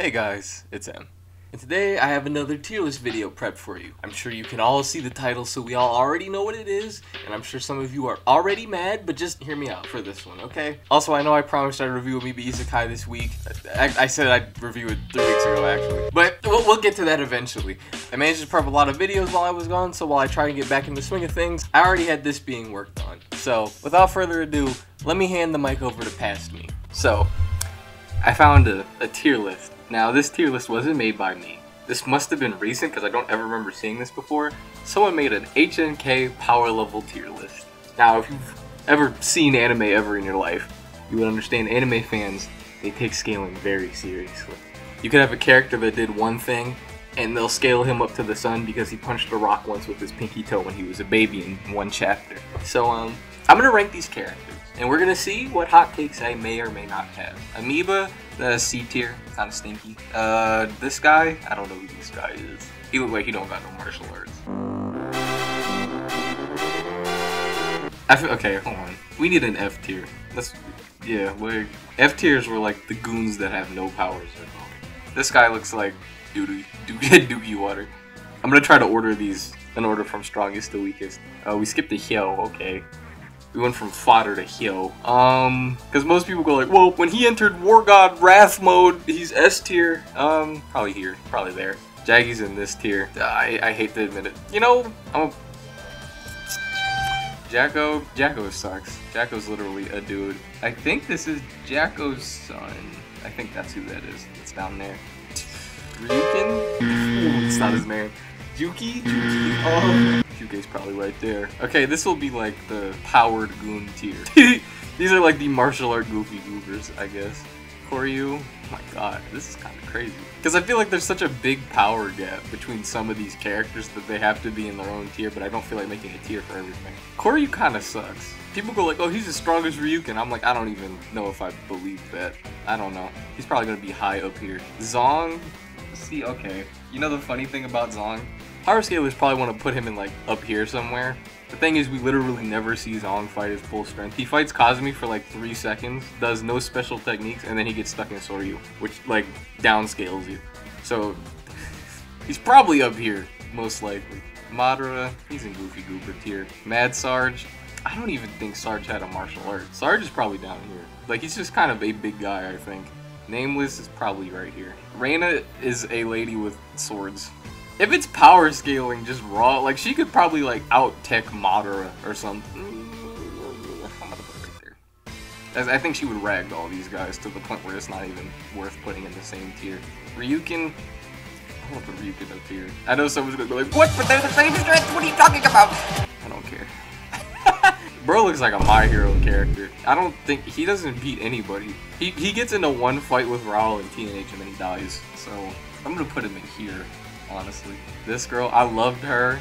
Hey guys, it's M. And today I have another tier list video prepped for you. I'm sure you can all see the title so we all already know what it is, and I'm sure some of you are already mad, but just hear me out for this one, okay? Also, I know I promised I'd review Amiibo Isekai this week. I, I said I'd review it three weeks ago actually, but we'll, we'll get to that eventually. I managed to prep a lot of videos while I was gone, so while I try and get back in the swing of things, I already had this being worked on. So, without further ado, let me hand the mic over to past me. So, I found a, a tier list. Now, this tier list wasn't made by me. This must have been recent because I don't ever remember seeing this before. Someone made an HNK power level tier list. Now, if you've ever seen anime ever in your life, you would understand anime fans, they take scaling very seriously. You could have a character that did one thing, and they'll scale him up to the sun because he punched a rock once with his pinky toe when he was a baby in one chapter. So, um, I'm gonna rank these characters and we're gonna see what hot hotcakes I may or may not have. Amoeba, C tier, kind of stinky. Uh, this guy, I don't know who this guy is. He look like he don't got no martial arts. Okay, hold on. We need an F tier. That's yeah. Like F tiers were like the goons that have no powers at all. This guy looks like doogie doogie, doogie water. I'm gonna try to order these in order from strongest to weakest. Uh, we skipped the Hyo, okay. We went from fodder to Hyo. Um, because most people go like, well, when he entered War God Wrath mode, he's S tier. Um, probably here, probably there. Jaggy's in this tier. I, I hate to admit it. You know, I'm a Jacko, Jacko sucks. Jacko's literally a dude. I think this is Jacko's son. I think that's who that is. It's down there. Ryuken? it's not his name. Juki? Juki? Oh. Juki's probably right there. Okay, this will be like the powered goon tier. These are like the martial art goofy goobers, I guess. Koryu, oh my god, this is kind of crazy. Because I feel like there's such a big power gap between some of these characters that they have to be in their own tier, but I don't feel like making a tier for everything. Koryu kind of sucks. People go like, oh, he's as strong as Ryuken. I'm like, I don't even know if I believe that. I don't know. He's probably going to be high up here. Zong, see, okay. You know the funny thing about Zong? Power scalers probably want to put him in like up here somewhere. The thing is, we literally never see Zong fight his full strength. He fights Kasumi for like three seconds, does no special techniques, and then he gets stuck in Soryu, which like downscales you. So he's probably up here, most likely. Madara, he's in Goofy Goober tier. Mad Sarge, I don't even think Sarge had a martial art. Sarge is probably down here. Like he's just kind of a big guy, I think. Nameless is probably right here. Reina is a lady with swords. If it's power scaling just raw, like she could probably like out tech Madara or something. Put I think she would rag all these guys to the point where it's not even worth putting in the same tier. Ryuken, I want the Ryuken up here. I know someone's gonna go like, what? But they're the same strength. What are you talking about? I don't care. Bro looks like a My Hero character. I don't think he doesn't beat anybody. He he gets into one fight with Rao and TNH and then he dies. So I'm gonna put him in here honestly. This girl, I loved her.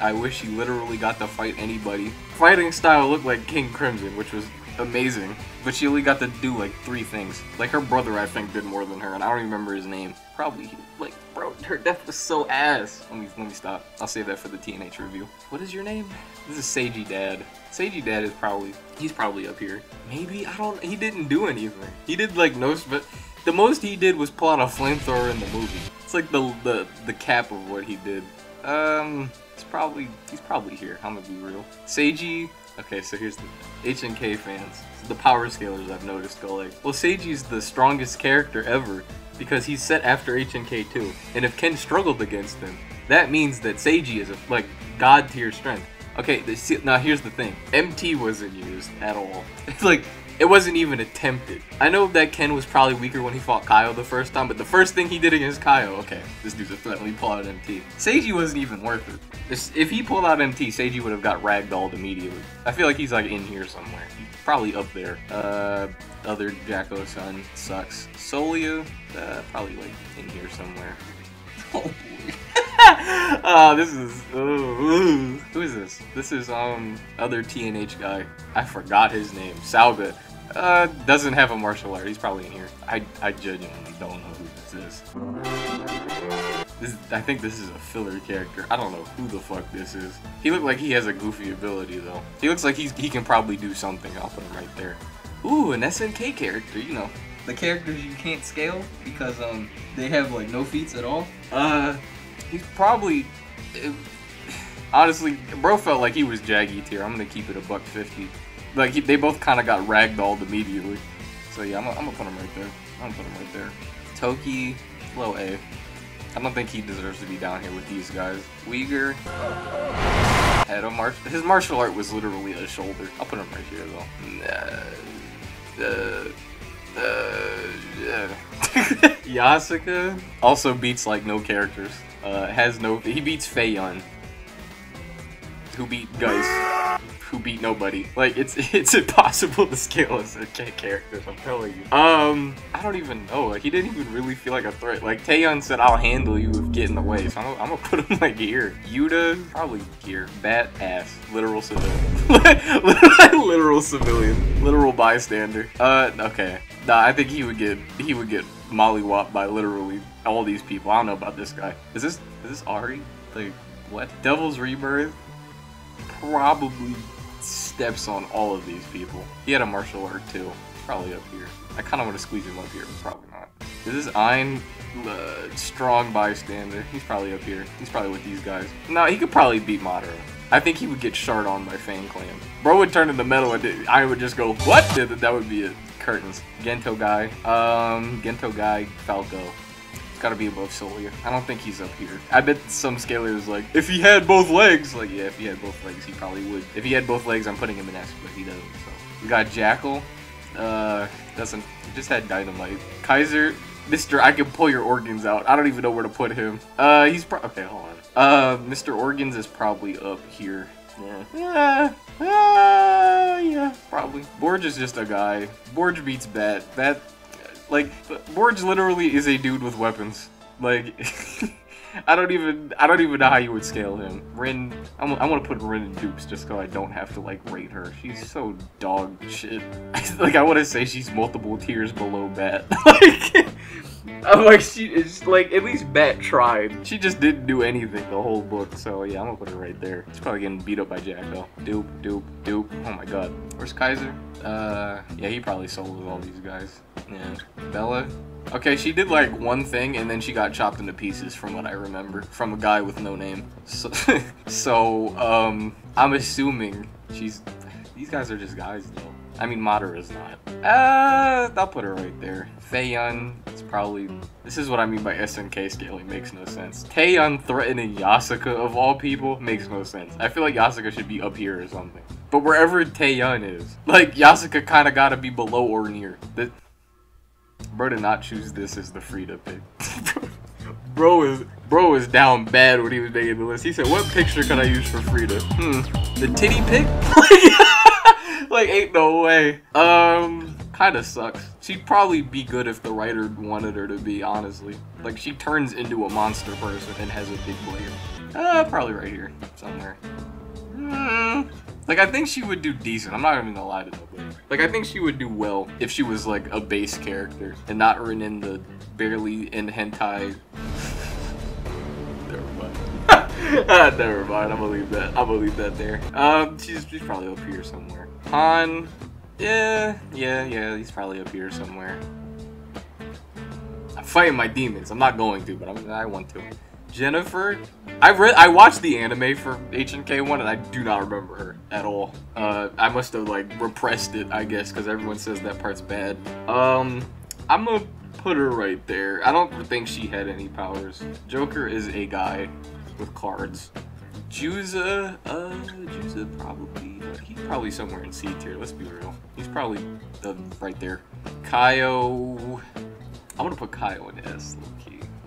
I wish she literally got to fight anybody. Fighting style looked like King Crimson, which was amazing, but she only got to do like three things. Like her brother, I think, did more than her, and I don't remember his name. Probably like, bro, her death was so ass. Let me let me stop. I'll save that for the TNH review. What is your name? This is Seiji Dad. Seiji Dad is probably he's probably up here. Maybe I don't. He didn't do anything. He did like no, but the most he did was pull out a flamethrower in the movie. It's like the the the cap of what he did. Um, he's probably he's probably here. I'm gonna be real. Seiji. Okay, so here's the HNK fans. The power scalers I've noticed go like, well, Seiji's the strongest character ever because he's set after HNK 2. And if Ken struggled against him, that means that Seiji is a like god tier strength. Okay, now here's the thing. MT wasn't used at all. It's like it wasn't even attempted. I know that Ken was probably weaker when he fought Kaio the first time, but the first thing he did against Kaio, okay, this dude's a threat, let me pull out MT. Seiji wasn't even worth it. If he pulled out MT, Seiji would have got ragdolled immediately. I feel like he's like in here somewhere. He's probably up there. Uh, other Jacko son sucks. Solia, uh, probably like in here somewhere. Oh boy. uh, this is who is this? This is um other TNH guy. I forgot his name. Salga. Uh, doesn't have a martial art. He's probably in here. I, I genuinely don't know who this is. This, I think this is a filler character. I don't know who the fuck this is. He looked like he has a goofy ability though. He looks like he's he can probably do something. I'll put him right there. Ooh, an SNK character, you know. The characters you can't scale because um they have like no feats at all. Uh, he's probably. uh, honestly, bro felt like he was Jaggy tier. I'm gonna keep it a buck fifty. Like he, they both kind of got ragdolled immediately. So yeah, I'm, I'm gonna put him right there. I'm gonna put him right there. Toki, low A. I don't think he deserves to be down here with these guys. Uyghur had a martial. His martial art was literally a shoulder. I'll put him right here though. Uh, uh, uh, yeah. Yasuka also beats like no characters. Uh, has no. He beats Feiyun, who beat guys who beat nobody. Like it's it's impossible to scale as a characters. I'm telling you. Um, I don't even know. Like he didn't even really feel like a threat. Like Taeyun said, "I'll handle you if get in the way." So I'm, gonna- I'm gonna put him like here. Yuta probably here. Bat ass. Literal civilian. literal civilian. Literal bystander. Uh, okay. Nah, I think he would get he would get mollywopped by literally all these people. I don't know about this guy. Is this is this Ari? Like what? Devil's Rebirth probably steps on all of these people. He had a martial art too. Probably up here. I kind of want to squeeze him up here, but probably not. Is this Ein uh, strong bystander? He's probably up here. He's probably with these guys. No, he could probably beat Madara. I think he would get shard on by Fang Clan. Bro would turn into metal and I would just go, what? That would be it. Curtains. Gento guy. Um, Gento guy, Falco. Gotta be above Solia. I don't think he's up here. I bet some scalers like, if he had both legs, like yeah, if he had both legs, he probably would. If he had both legs, I'm putting him in S, but he doesn't. So we got Jackal. Uh, doesn't. Just had Dynamite. Kaiser, Mister, I can pull your organs out. I don't even know where to put him. Uh, he's pro- okay. Hold on. Uh, Mr. Organs is probably up here. Yeah. Yeah. Uh, yeah. Probably. Borge is just a guy. Borge beats Bat. Bat, like, Borge literally is a dude with weapons. Like, I don't even, I don't even know how you would scale him. Rin, I'm, I want to put Rin in dupes just so I don't have to like rate her. She's so dog shit. like, I want to say she's multiple tiers below Bat. like, I'm like, she is like, at least Bat tried. She just didn't do anything the whole book. So yeah, I'm gonna put her right there. She's probably getting beat up by Jack though. Dupe, dupe, dupe. Oh my god. Where's Kaiser? Uh, yeah, he probably solos all these guys. Yeah. Bella. Okay, she did like one thing and then she got chopped into pieces from what I remember from a guy with no name. So, so um, I'm assuming she's. These guys are just guys though. I mean, Madara is not. Uh, I'll put her right there. Feiyun is probably. This is what I mean by SNK scaling. Makes no sense. Taeyun threatening Yasuka of all people makes no sense. I feel like Yasuka should be up here or something. But wherever Taeyun is, like Yasuka kind of gotta be below or near. The, bro did not choose this as the Frida pick. bro is bro is down bad when he was making the list. He said, "What picture can I use for Frida? Hmm, the titty pic." like ain't no way. Um, kind of sucks. She'd probably be good if the writer wanted her to be. Honestly, like she turns into a monster person and has a big blade. Uh, probably right here somewhere. Hmm. Like I think she would do decent. I'm not even gonna lie to nobody. Like I think she would do well if she was like a base character and not run in the barely in hentai. Never mind. ah, never mind. I'm gonna leave that. I'm gonna leave that there. Um, she's she's probably up here somewhere. Han, yeah, yeah, yeah. He's probably up here somewhere. I'm fighting my demons. I'm not going to, but I'm, I want to. Jennifer, I read, I watched the anime for HNK one, and I do not remember her at all. Uh, I must have like repressed it, I guess, because everyone says that part's bad. Um, I'm gonna put her right there. I don't think she had any powers. Joker is a guy with cards. Juza, uh, Juza probably, he's probably somewhere in C tier. Let's be real. He's probably right there. Kaio, I'm gonna put Kaio in S.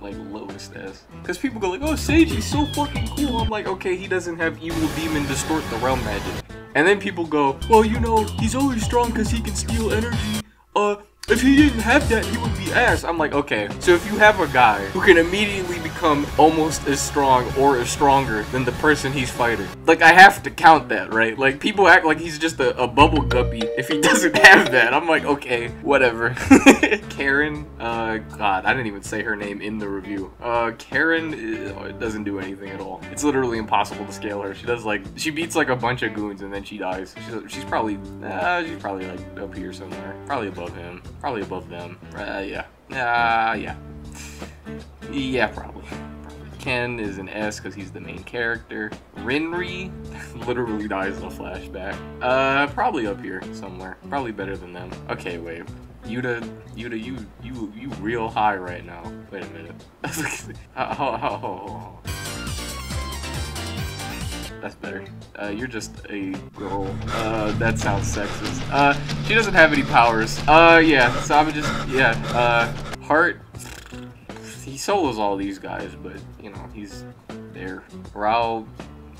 Like lowest S. Because people go like, oh, Sage, he's so fucking cool. I'm like, okay, he doesn't have evil demon distort the realm magic. And then people go, well, you know, he's always strong because he can steal energy. Uh, if he didn't have that, he would be ass. I'm like, okay. So if you have a guy who can immediately become almost as strong or as stronger than the person he's fighting, like I have to count that, right? Like people act like he's just a, a bubble guppy if he doesn't have that. I'm like, okay, whatever. Karen, uh, God, I didn't even say her name in the review. Uh, Karen uh, doesn't do anything at all. It's literally impossible to scale her. She does like, she beats like a bunch of goons and then she dies. She's, she's probably, uh, she's probably like up here somewhere. Probably above him. Probably above them. Uh, yeah. Uh, yeah. Yeah, probably. Ken is an S because he's the main character. Rinri literally dies in a flashback. Uh, probably up here somewhere. Probably better than them. Okay, wait. Yuta, Yuta, you, you, you real high right now. Wait a minute. oh. That's better. Uh, you're just a girl. Uh, that sounds sexist. Uh, she doesn't have any powers. Uh, yeah, so I'm just, yeah, uh, Heart, he solos all these guys, but, you know, he's there. Rao,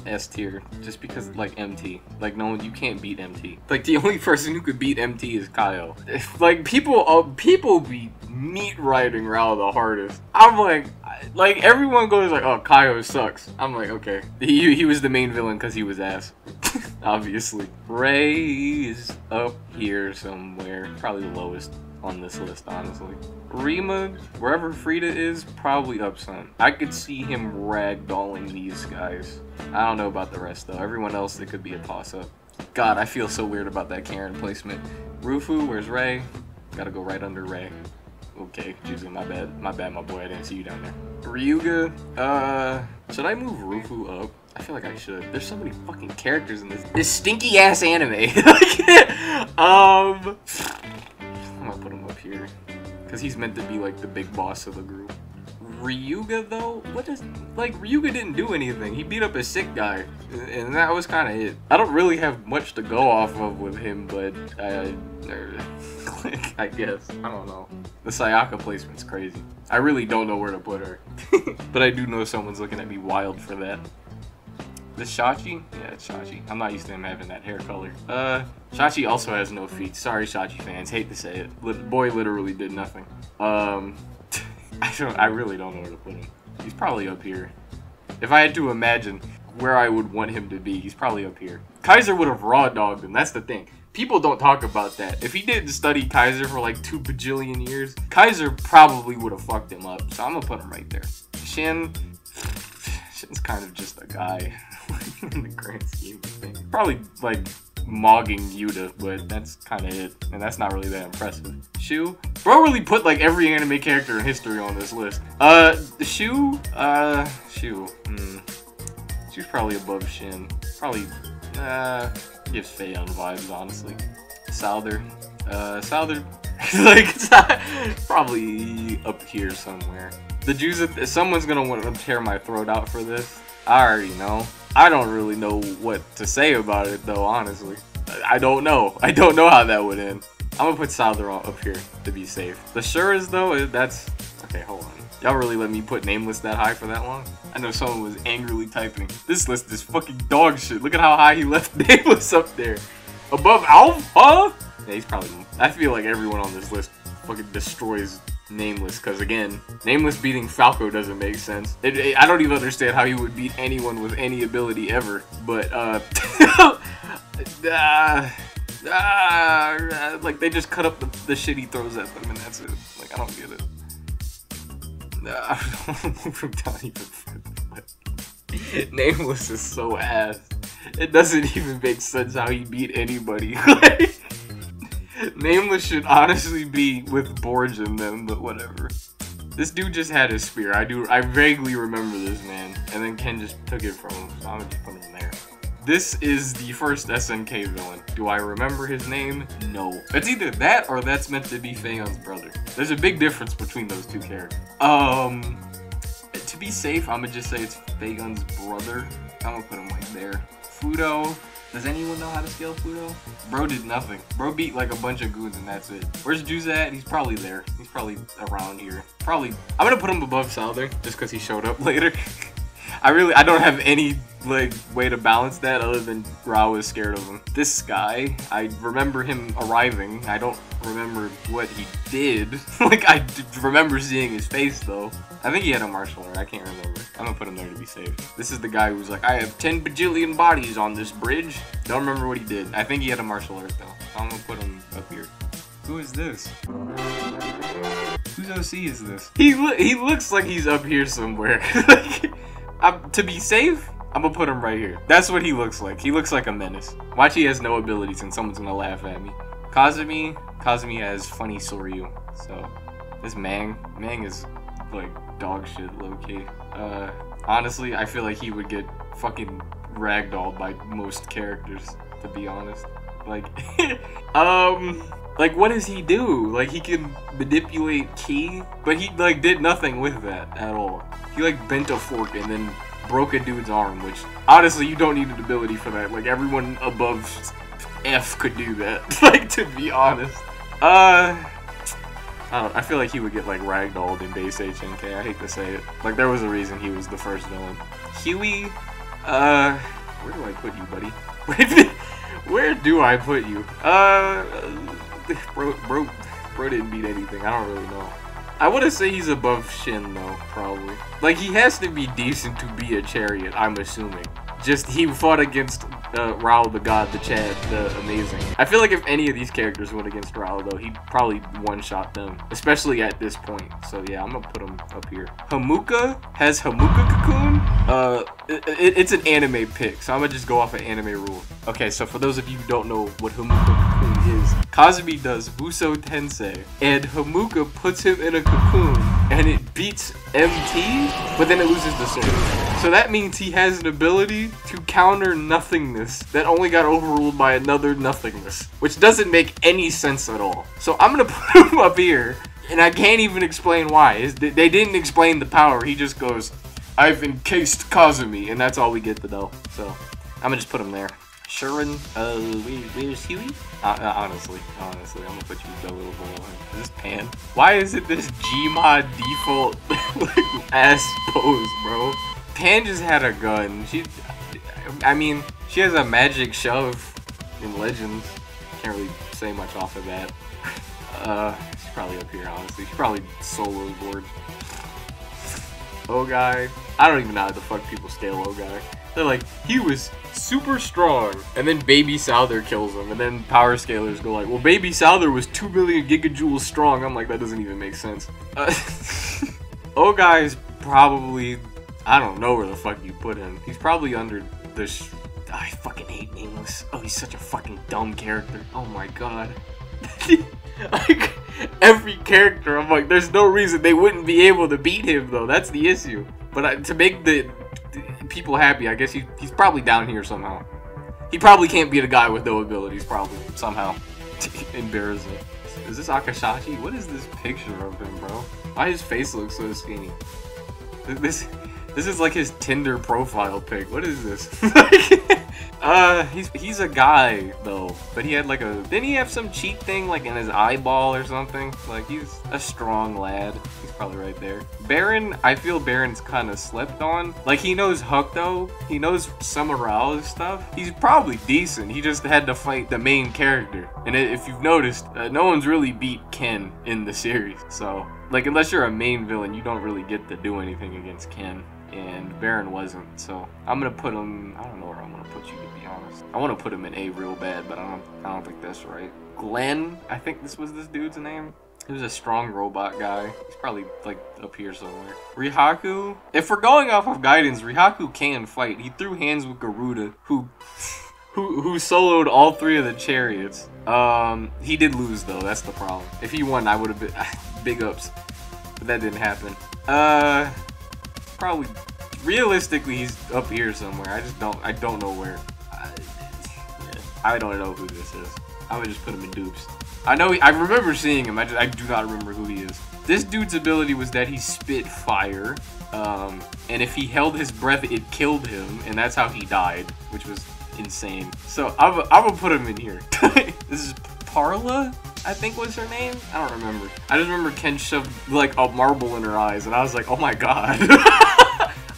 S tier, just because, like, MT. Like, no, one you can't beat MT. Like, the only person who could beat MT is Kaio. like, people, uh, people beat meat riding Rao the hardest. I'm like, like everyone goes like, oh, Kaio sucks. I'm like, okay. He, he was the main villain because he was ass. Obviously. Rei is up here somewhere. Probably the lowest on this list, honestly. Rima, wherever Frida is, probably up some. I could see him ragdolling these guys. I don't know about the rest though. Everyone else, it could be a toss-up. God, I feel so weird about that Karen placement. Rufu, where's Rei? Gotta go right under Rei. Okay, Juza, my bad. My bad, my boy. I didn't see you down there. Ryuga, uh, should I move Rufu up? I feel like I should. There's so many fucking characters in this this stinky ass anime. um, I'm gonna put him up here because he's meant to be like the big boss of the group. Ryuga though, what does like Ryuga didn't do anything. He beat up a sick guy, and that was kind of it. I don't really have much to go off of with him, but I, er, I guess I don't know. The Sayaka placement's crazy. I really don't know where to put her, but I do know someone's looking at me wild for that. This Shachi? Yeah, it's Shachi. I'm not used to him having that hair color. Uh, Shachi also has no feet. Sorry, Shachi fans. Hate to say it. boy literally did nothing. Um, I don't. I really don't know where to put him. He's probably up here. If I had to imagine where I would want him to be, he's probably up here. Kaiser would have raw dogged him. That's the thing. People don't talk about that. If he didn't study Kaiser for like two bajillion years, Kaiser probably would have fucked him up. So I'm gonna put him right there. Shin, Shin's kind of just a guy in the grand scheme of things. Probably like mogging Yuta, but that's kind of it. And that's not really that impressive. Shu? Bro really put like every anime character in history on this list. Uh, Shu? Uh, Shu. Hmm. Shu's probably above Shin. Probably, uh, gives Feion vibes, honestly. Souther. Uh, Souther, like, it's not, probably up here somewhere. The Jews, someone's gonna want to tear my throat out for this. I already know. I don't really know what to say about it though, honestly. I don't know. I don't know how that would end. I'm gonna put Souther up here to be safe. The Shuras though, that's... Okay, hold on. Y'all really let me put Nameless that high for that long? I know someone was angrily typing. This list is fucking dog shit. Look at how high he left Nameless up there. Above Alf? Huh? Yeah, he's probably... I feel like everyone on this list fucking destroys Nameless, because again, Nameless beating Falco doesn't make sense. It, it, I don't even understand how he would beat anyone with any ability ever, but, uh, uh, uh, like, they just cut up the, the shit he throws at them, and that's it. Like, I don't get it. Down even further. Nameless is so ass. It doesn't even make sense how he beat anybody. Nameless should honestly be with Borge in them, but whatever. This dude just had his spear. I do. I vaguely remember this man, and then Ken just took it from him. So I'm gonna just put him there. This is the first SNK villain. Do I remember his name? No. It's either that or that's meant to be Feion's brother. There's a big difference between those two characters. Um, to be safe, I'm gonna just say it's Feion's brother. I'm gonna put him right there. Fudo, does anyone know how to scale Pluto? Bro did nothing. Bro beat like a bunch of goons and that's it. Where's Juice at? He's probably there. He's probably around here. Probably. I'm gonna put him above Souther just because he showed up later. I really, I don't have any like way to balance that other than Rao is scared of him. This guy, I remember him arriving. I don't remember what he did. like I remember seeing his face though. I think he had a martial art. I can't remember. I'm gonna put him there to be safe. This is the guy who's like, I have 10 bajillion bodies on this bridge. Don't remember what he did. I think he had a martial art though. I'm gonna put him up here. Who is this? Whose OC is this? He lo he looks like he's up here somewhere. like, to be safe, I'm gonna put him right here. That's what he looks like. He looks like a menace. Watch he has no abilities and someone's gonna laugh at me. Kasumi, Kasumi has funny Soryu. So, this Mang, Mang is like dog shit low key. Uh, honestly, I feel like he would get fucking ragdolled by most characters, to be honest. Like, um, like what does he do? Like he can manipulate ki, but he like did nothing with that at all. He like bent a fork and then broke a dude's arm, which honestly you don't need an ability for that. Like everyone above F could do that. like to be honest. Uh I don't I feel like he would get like ragdolled in base HNK. I hate to say it. Like there was a reason he was the first villain. Huey, uh where do I put you, buddy? where do I put you? Uh bro bro bro didn't beat anything. I don't really know. I wouldn't say he's above Shin though, probably. Like he has to be decent to be a chariot, I'm assuming. Just he fought against uh, the God, the Chad, the Amazing. I feel like if any of these characters went against Rao though, he'd probably one-shot them, especially at this point. So yeah, I'm gonna put him up here. Hamuka has Hamuka Cocoon. Uh, it, it, it's an anime pick, so I'm gonna just go off an anime rule. Okay, so for those of you who don't know what Hamuka Cocoon is, Kasumi does Musou Tensei, and Hamuka puts him in a cocoon, and it beats MT, but then it loses the sword. So that means he has an ability to counter nothingness that only got overruled by another nothingness, which doesn't make any sense at all. So I'm gonna put him up here, and I can't even explain why. They didn't explain the power. He just goes, I've encased Kasumi, and that's all we get to know. So I'm gonna just put him there. Shuren, uh, where's Huey? Uh, uh, honestly, honestly, I'm gonna put you the little boy. Is this Pan? Why is it this Gmod default ass pose, bro? Pan just had a gun. She, I mean, she has a magic shove in Legends. Can't really say much off of that. Uh, she's probably up here, honestly. She's probably solo board. Oh guy. I don't even know how the fuck people scale Oh guy. They're like, he was super strong. And then Baby Souther kills him. And then power scalers go like, well, Baby Souther was 2 million gigajoules strong. I'm like, that doesn't even make sense. Uh, oh guy's probably I don't know where the fuck you put him. He's probably under the. Sh I fucking hate nameless. Oh, he's such a fucking dumb character. Oh my god. like every character, I'm like, there's no reason they wouldn't be able to beat him though. That's the issue. But I, to make the, people happy, I guess he, he's probably down here somehow. He probably can't beat a guy with no abilities, probably somehow. Embarrassing. Is this Akashachi? What is this picture of him, bro? Why his face looks so skinny? This this is like his Tinder profile pic. What is this? uh, he's he's a guy though, but he had like a didn't he have some cheat thing like in his eyeball or something? Like he's a strong lad. He's probably right there. Baron, I feel Baron's kind of slept on. Like he knows Huck though, He knows some of stuff. He's probably decent. He just had to fight the main character. And if you've noticed, uh, no one's really beat Ken in the series. So like unless you're a main villain, you don't really get to do anything against Ken and Baron wasn't. So I'm gonna put him. I don't know where I'm gonna put you to be honest. I want to put him in A real bad, but I don't. I don't think that's right. Glenn, I think this was this dude's name. He was a strong robot guy. He's probably like up here somewhere. Rihaku. If we're going off of guidance, Rihaku can fight. He threw hands with Garuda, who. Who, who soloed all three of the chariots. Um, he did lose though. That's the problem. If he won, I would have been big ups, but that didn't happen. Uh, probably realistically he's up here somewhere. I just don't I don't know where. I, yeah, I don't know who this is. I would just put him in dupes. I know he, I remember seeing him. I just I do not remember who he is. This dude's ability was that he spit fire. Um, and if he held his breath, it killed him, and that's how he died, which was insane. So I'm, I'm gonna put him in here. this is Parla, I think was her name. I don't remember. I just remember Ken shoved like a marble in her eyes, and I was like, oh my god.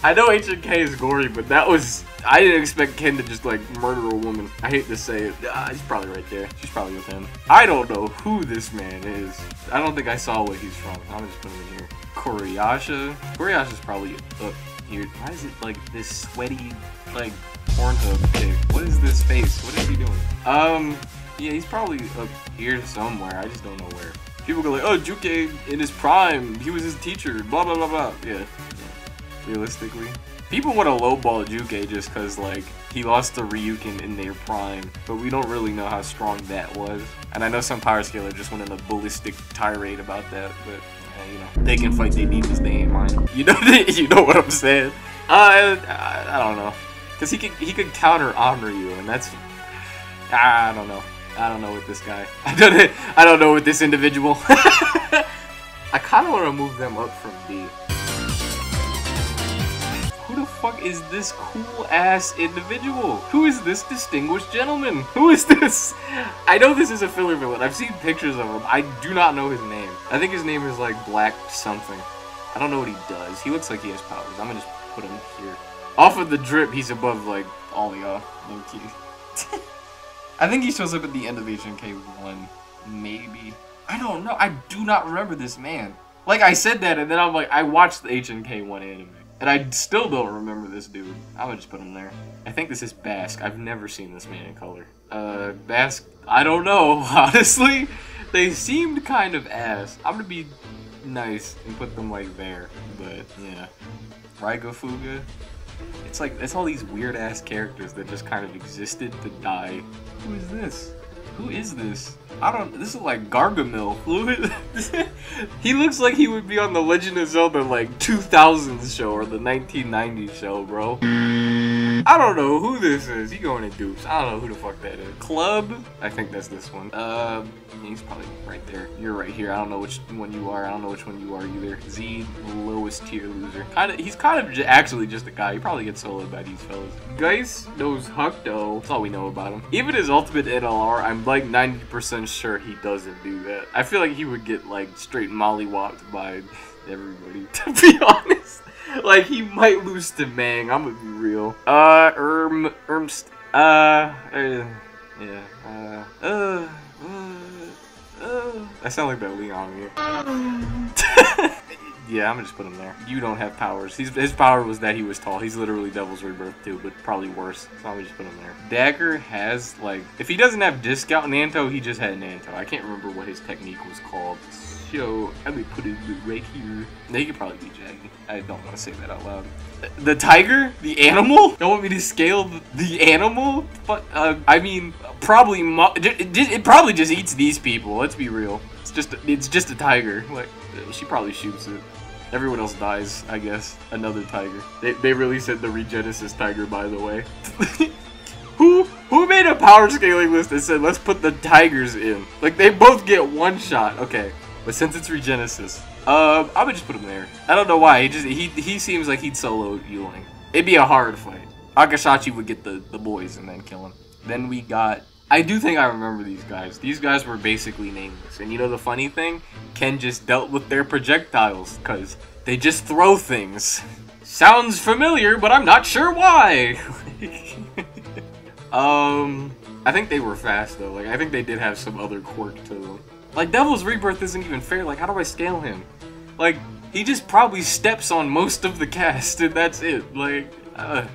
I know HNK is gory, but that was I didn't expect Ken to just like murder a woman. I hate to say it. Ah, he's probably right there. She's probably with him. I don't know who this man is. I don't think I saw where he's from. I'm just putting him here. Koryasha. Koryasha's probably up here. Why is it like this sweaty, like Pornhub pic? What is this face? What is he doing? Um, yeah, he's probably up here somewhere. I just don't know where. People go like, oh, Juke in his prime, he was his teacher, blah blah blah blah. Yeah, yeah. realistically. People want to lowball Juke just because, like, he lost to Ryuken in their prime, but we don't really know how strong that was. And I know some Power Scaler just went in a ballistic tirade about that, but, yeah, you know, they can fight their demons, they ain't mine. You know, you know what I'm saying? Uh, I, I don't know. Because he could, he could counter you, and that's, I don't know. I don't know what this guy. I don't, I don't know what this individual. I kind of want to move them up from D fuck is this cool ass individual? Who is this distinguished gentleman? Who is this? I know this is a filler villain. I've seen pictures of him. I do not know his name. I think his name is like Black something. I don't know what he does. He looks like he has powers. I'm gonna just put him here. Off of the drip, he's above like all the uh, low key. I think he shows up at the end of HNK 1. Maybe. I don't know. I do not remember this man. Like I said that and then I'm like, I watched the HNK 1 anime. And I still don't remember this dude. I would just put him there. I think this is Basque. I've never seen this man in color. Uh, Basque, I don't know, honestly. They seemed kind of ass. I'm gonna be nice and put them like there, but yeah. Raigo Fuga. It's like, it's all these weird ass characters that just kind of existed to die. Who is this? Who is this? I don't. This is like Gargamel. he looks like he would be on the Legend of Zelda like 2000s show or the 1990s show, bro. I don't know who this is. He going to dupes. I don't know who the fuck that is. Club? I think that's this one. Uh, he's probably right there. You're right here. I don't know which one you are. I don't know which one you are either. Z, lowest tier loser. Kind of. He's kind of actually just a guy. He probably gets soloed by these fellas. Geist knows Hokuto. That's all we know about him. Even his ultimate NLR, I'm like 90% sure he doesn't do that. I feel like he would get like straight mollywopped by everybody, to be honest. like he might lose to Mang. I'm gonna be real. Uh, Erm, Ermst. Uh, uh yeah. Uh, uh, uh, uh. I sound like that Leon here. yeah, I'm gonna just put him there. You don't have powers. He's, his power was that he was tall. He's literally Devil's Rebirth too, but probably worse. So I'm gonna just put him there. Dagger has like, if he doesn't have discount Nanto, he just had Nanto. I can't remember what his technique was called. Yo, let me put it right here. They could probably be Jaggy. I don't want to say that out loud. The tiger? The animal? Don't want me to scale the, animal? But, uh, I mean, probably, it, probably just eats these people. Let's be real. It's just, it's just a tiger. Like, she probably shoots it. Everyone else dies, I guess. Another tiger. They, they really said the Regenesis tiger, by the way. who who made a power scaling list that said let's put the tigers in? Like they both get one shot. Okay, but since it's Regenesis, uh, I would just put him there. I don't know why. He just he he seems like he'd solo Yuling. It'd be a hard fight. Akashachi would get the the boys and then kill him. Then we got. I do think I remember these guys. These guys were basically nameless. And you know the funny thing? Ken just dealt with their projectiles because they just throw things. Sounds familiar, but I'm not sure why. um, I think they were fast though. Like I think they did have some other quirk to them. Like, Devil's Rebirth isn't even fair. Like, how do I scale him? Like, he just probably steps on most of the cast, and that's it. Like, uh,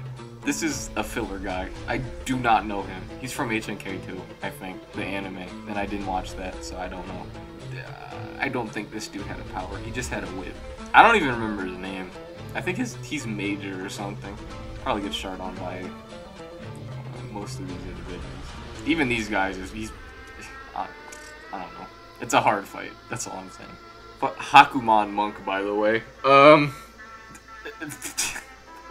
this is a filler guy. I do not know him. He's from HNK2, I think, the anime, and I didn't watch that, so I don't know. Uh, I don't think this dude had a power. He just had a whip. I don't even remember his name. I think his, he's Major or something. Probably gets shard on by uh, most of these individuals. Even these guys, he's... I, I don't know. It's a hard fight. That's all I'm saying. But Hakuman Monk, by the way. Um,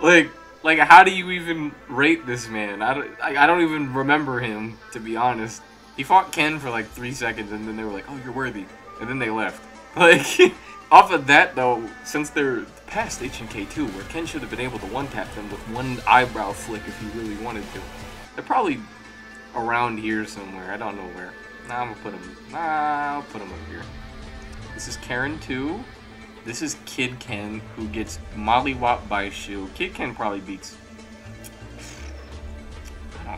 like, like, how do you even rate this man? I don't, I, I don't even remember him to be honest. He fought Ken for like three seconds, and then they were like, "Oh, you're worthy," and then they left. Like, off of that though, since they're past HNK 2, where Ken should have been able to one tap them with one eyebrow flick if he really wanted to. They're probably around here somewhere. I don't know where. Nah, I'm gonna put him. Nah, I'll put him up here. This is Karen 2. This is Kid Ken, who gets Molly mollywopped by Shu. Kid Ken probably beats. I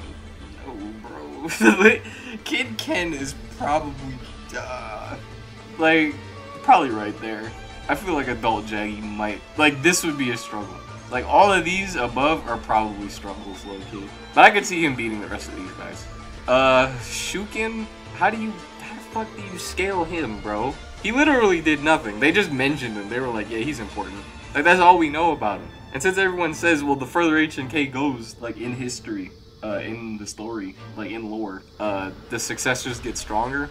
bro. Kid Ken is probably. Uh, like, probably right there. I feel like Adult Jaggy might. Like, this would be a struggle. Like, all of these above are probably struggles, low key. But I could see him beating the rest of these guys. Uh, Shuken? How do you. Fuck do you scale him, bro? He literally did nothing. They just mentioned him. They were like, yeah, he's important. Like, that's all we know about him. And since everyone says, well, the further HNK goes, like, in history, uh, in the story, like, in lore, uh, the successors get stronger.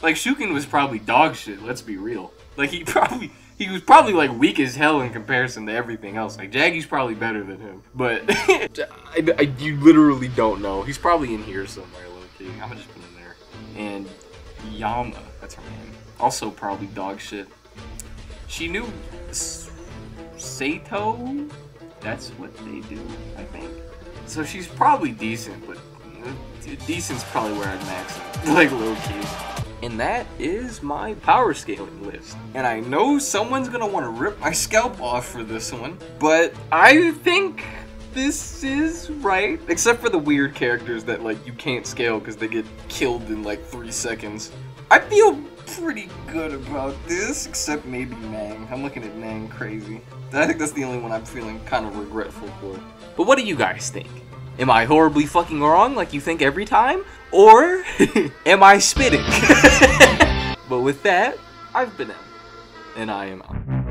Like, Shuken was probably dog shit, let's be real. Like, he probably, he was probably, like, weak as hell in comparison to everything else. Like, Jaggy's probably better than him. But, I, I, you literally don't know. He's probably in here somewhere, low key. I'm just put him there. And Yama, that's her name also probably dog shit. She knew Sato. That's what they do, I think. So she's probably decent, but uh, decent's probably where I'd max it, like low key. And that is my power scaling list. And I know someone's gonna want to rip my scalp off for this one, but I think this is right. Except for the weird characters that like you can't scale because they get killed in like three seconds. I feel pretty good about this, except maybe Mang. I'm looking at Mang crazy. I think that's the only one I'm feeling kind of regretful for. But what do you guys think? Am I horribly fucking wrong like you think every time? Or am I spitting? but with that, I've been out. And I am out.